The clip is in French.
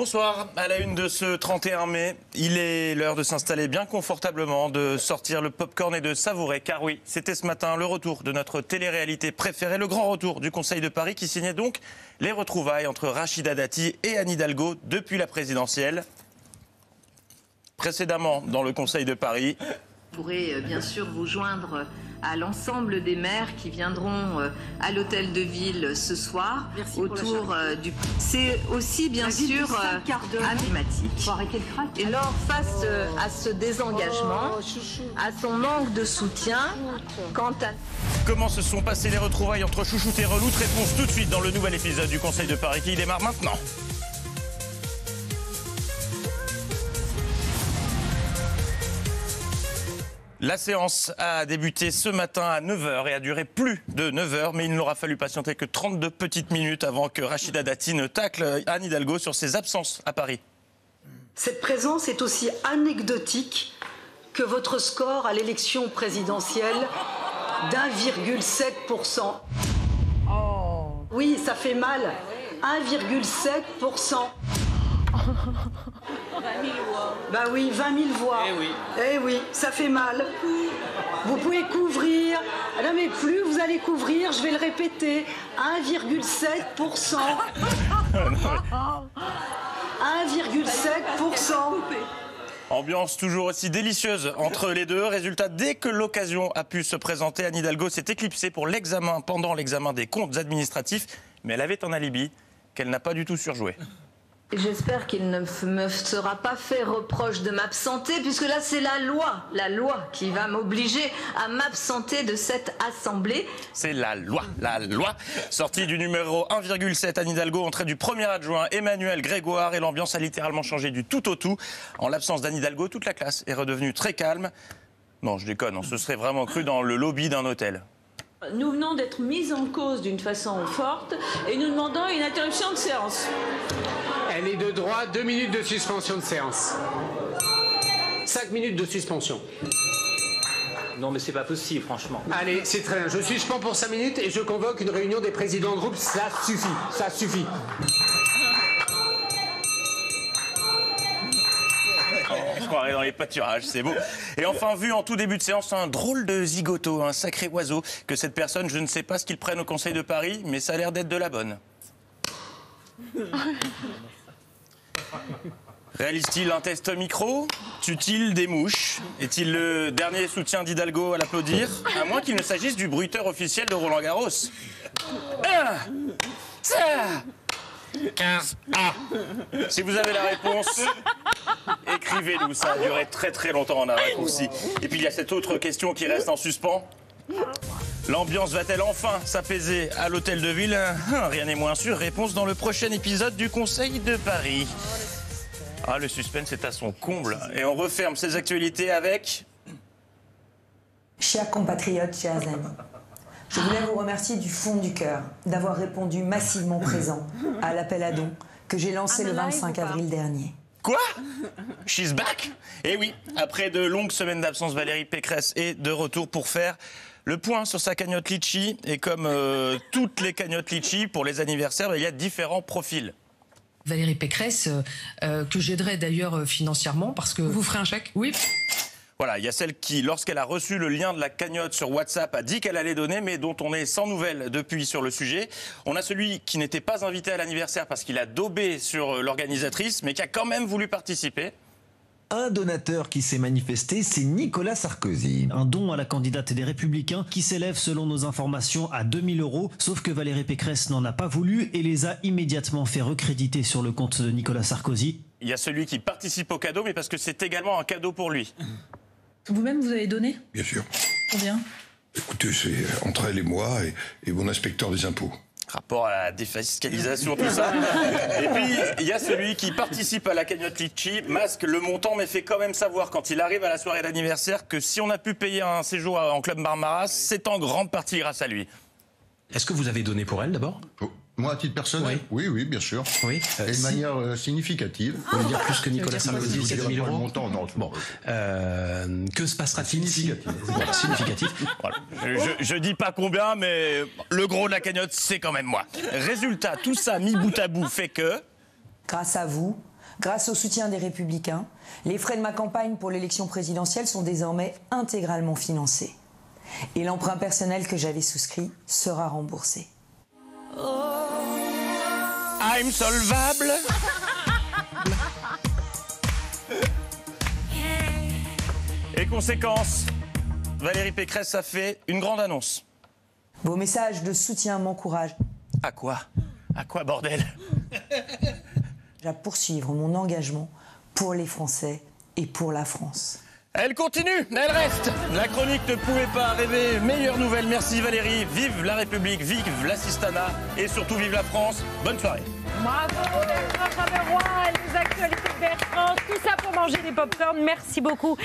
Bonsoir, à la une de ce 31 mai, il est l'heure de s'installer bien confortablement, de sortir le popcorn et de savourer, car oui, c'était ce matin le retour de notre télé-réalité préférée, le grand retour du Conseil de Paris qui signait donc les retrouvailles entre Rachida Dati et Anne Hidalgo depuis la présidentielle. Précédemment, dans le Conseil de Paris, Vous euh, bien sûr vous joindre à l'ensemble des maires qui viendront euh, à l'hôtel de ville euh, ce soir autour euh, du. C'est aussi bien sûr euh, emblématique. Et alors face euh, à ce désengagement, à son manque de soutien, quant à comment se sont passées les retrouvailles entre Chouchoute et Reloute Réponse tout de suite dans le nouvel épisode du Conseil de Paris qui démarre maintenant. La séance a débuté ce matin à 9h et a duré plus de 9h, mais il n'aura fallu patienter que 32 petites minutes avant que Rachida Dati ne tacle Anne Hidalgo sur ses absences à Paris. Cette présence est aussi anecdotique que votre score à l'élection présidentielle d'1,7%. Oui, ça fait mal. 1,7%. Bah oui, 20 000 voix. Eh oui. Eh oui, ça fait mal. Vous pouvez couvrir. Ah Non mais plus vous allez couvrir, je vais le répéter. 1,7%. 1,7%. Ambiance toujours aussi délicieuse entre les deux. Résultat, dès que l'occasion a pu se présenter, Anne Hidalgo s'est éclipsée pour l'examen, pendant l'examen des comptes administratifs, mais elle avait un alibi qu'elle n'a pas du tout surjoué. J'espère qu'il ne me sera pas fait reproche de m'absenter, puisque là c'est la loi, la loi qui va m'obliger à m'absenter de cette assemblée. C'est la loi, la loi. Sortie du numéro 1,7, Anne Hidalgo, entrée du premier adjoint Emmanuel Grégoire et l'ambiance a littéralement changé du tout au tout. En l'absence d'Anne Hidalgo, toute la classe est redevenue très calme. Non, je déconne, on se serait vraiment cru dans le lobby d'un hôtel. Nous venons d'être mis en cause d'une façon forte et nous demandons une interruption de séance. Elle est de droit, deux minutes de suspension de séance. Cinq minutes de suspension. Non, mais c'est pas possible, franchement. Allez, c'est très bien. Je suspends pour cinq minutes et je convoque une réunion des présidents de groupe. Ça suffit, ça suffit. Croirait dans les pâturages, c'est beau. Et enfin, vu en tout début de séance, un drôle de zigoto, un sacré oiseau, que cette personne, je ne sais pas ce qu'il prenne au Conseil de Paris, mais ça a l'air d'être de la bonne. Réalise-t-il un test micro? Tue-t-il des mouches? Est-il le dernier soutien d'Hidalgo à l'applaudir? À moins qu'il ne s'agisse du bruiteur officiel de Roland Garros. Ah. Si vous avez la réponse, écrivez-nous. Ça a duré très très longtemps en un raccourci. Et puis il y a cette autre question qui reste en suspens. L'ambiance va-t-elle enfin s'apaiser à l'hôtel de ville? Hum, Rien n'est moins sûr. Réponse dans le prochain épisode du Conseil de Paris. Ah, le suspense est à son comble. Et on referme ces actualités avec. Chers compatriotes, chers amis, je voulais vous remercier du fond du cœur d'avoir répondu massivement présent à l'appel à dons que j'ai lancé le 25 avril dernier. Quoi? She's back? Eh oui, après de longues semaines d'absence, Valérie Pécresse est de retour pour faire le point sur sa cagnotte Litchi. Et comme euh, toutes les cagnottes Litchi, pour les anniversaires, il y a différents profils. Valérie Pécresse, euh, euh, que j'aiderai d'ailleurs financièrement parce que... Vous ferez un chèque? Oui. Voilà, il y a celle qui, lorsqu'elle a reçu le lien de la cagnotte sur WhatsApp, a dit qu'elle allait donner, mais dont on est sans nouvelles depuis sur le sujet. On a celui qui n'était pas invité à l'anniversaire parce qu'il a daubé sur euh, l'organisatrice, mais qui a quand même voulu participer. Un donateur qui s'est manifesté, c'est Nicolas Sarkozy. Un don à la candidate des Républicains qui s'élève selon nos informations à 2000 euros, sauf que Valérie Pécresse n'en a pas voulu et les a immédiatement fait recréditer sur le compte de Nicolas Sarkozy. Il y a celui qui participe au cadeau, mais parce que c'est également un cadeau pour lui. Vous-même, vous avez donné Bien sûr. Combien Écoutez, c'est entre elle et moi et, et mon inspecteur des impôts. Rapport à la défiscalisation, tout ça. Et puis, il y a celui qui participe à la cagnotte Litchi, masque le montant, mais fait quand même savoir quand il arrive à la soirée d'anniversaire que si on a pu payer un séjour en Club Marmaras, c'est en grande partie grâce à lui. Est-ce que vous avez donné pour elle d'abord? Moi, à titre personnel Oui, oui, bien sûr. Oui. Et de si- manière euh, significative. Vous voulez dire plus que Nicolas Je vous Sarkozy, dirai 7000 pas le euros montant, non. Bon, euh, que se passera-t-il si Voilà, significatif. Voilà. Je, je- je dis pas combien, mais le gros de la cagnotte, c'est quand même moi. Résultat, tout ça mis bout à bout fait que. Grâce à vous, Grâce au soutien des Républicains, les frais de ma campagne pour l'élection présidentielle sont désormais intégralement financés. Et l'emprunt personnel que j'avais souscrit sera remboursé. I'm solvable. Et conséquence, Valérie Pécresse a fait une grande annonce. Vos messages de soutien m'encouragent À quoi? À quoi, bordel? À poursuivre mon engagement pour les Français et pour la France. Elle continue, elle reste. La chronique ne pouvait pas rêver. Meilleure nouvelle, merci Valérie. Vive la République, vive l'assistanat et surtout vive la France. Bonne soirée. Bravo Bertrand les actualités de Bertrand, tout ça pour manger des pop Merci beaucoup.